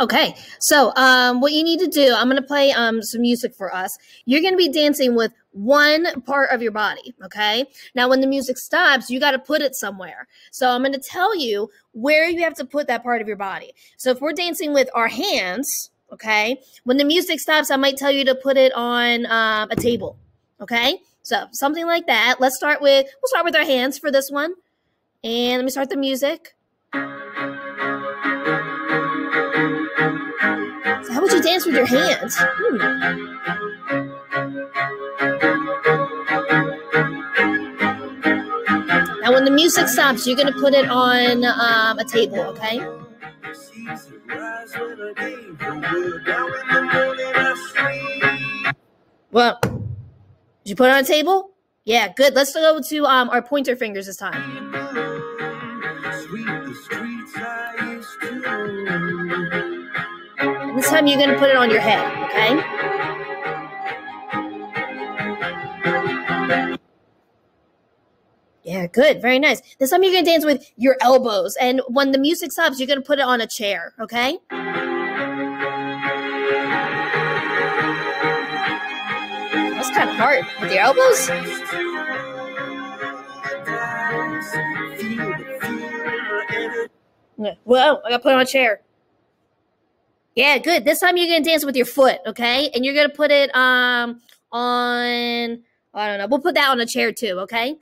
Okay, so um, what you need to do, I'm going to play um, some music for us. You're going to be dancing with one part of your body, okay? Now, when the music stops, you got to put it somewhere. So I'm going to tell you where you have to put that part of your body. So if we're dancing with our hands, okay, when the music stops, I might tell you to put it on um, a table, okay? So something like that. Let's start with, we'll start with our hands for this one. And let me start the music. Dance with your hands? Hmm. Now, when the music stops, you're going to put it on um, a table, okay? Well, did you put it on a table? Yeah, good. Let's go to um, our pointer fingers this time. Time you're going to put it on your head, okay? Yeah, good. Very nice. This time you're going to dance with your elbows. And when the music stops, you're going to put it on a chair, okay? That's kind of hard. With your elbows? Well, I got to put on a chair. Yeah, good. This time you're gonna dance with your foot, okay? And you're gonna put it um on I don't know. We'll put that on a chair too, okay?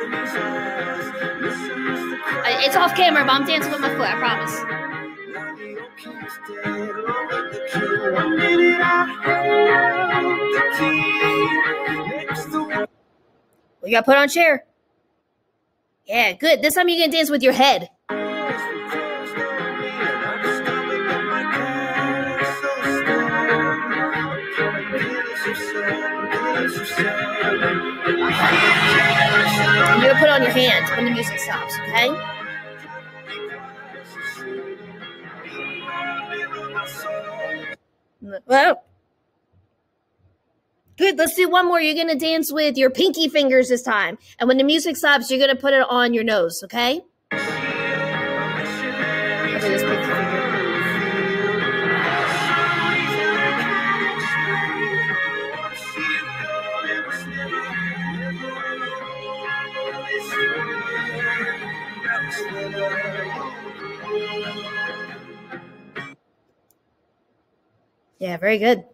It's off camera, but I'm dancing with my foot. I promise. We got put on chair. Yeah, good. This time you're gonna dance with your head. You're gonna put on your hands when the music stops, okay? Well, good. Let's do one more. You're gonna dance with your pinky fingers this time, and when the music stops, you're gonna put it on your nose, okay? Yeah, very good.